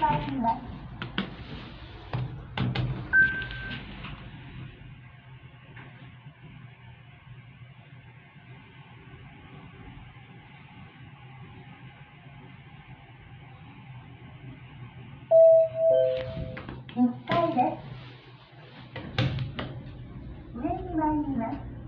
1階です。上に参ります。